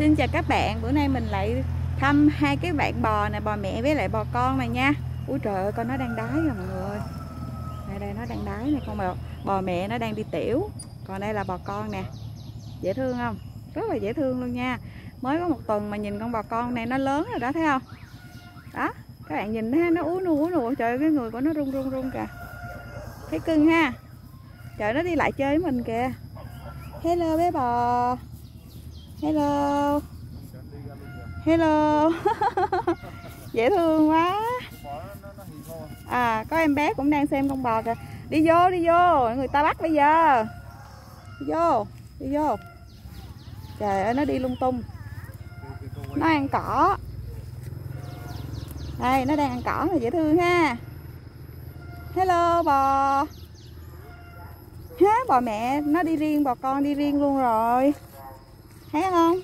Xin chào các bạn, bữa nay mình lại thăm hai cái bạn bò này, bò mẹ với lại bò con này nha. Úi trời ơi, con nó đang đái rồi mọi người. Này Đây đây nó đang đái này, con bò, bò mẹ nó đang đi tiểu. Còn đây là bò con nè. Dễ thương không? Rất là dễ thương luôn nha. Mới có một tuần mà nhìn con bò con này nó lớn rồi đó, thấy không? Đó, các bạn nhìn thấy nó ú nu ú nu Trời ơi, cái người của nó run run run kìa. Thấy cưng ha? Trời nó đi lại chơi với mình kìa. Hello bé bò. Hello. Hello. Dễ thương quá. À có em bé cũng đang xem con bò kìa. Đi vô đi vô. Người ta bắt bây giờ. Đi vô Đi vô. Trời ơi, nó đi lung tung. Nó ăn cỏ. Đây, nó đang ăn cỏ là dễ thương ha. Hello, bò. Há bò mẹ, nó đi riêng, bò con đi riêng luôn rồi. Thấy không?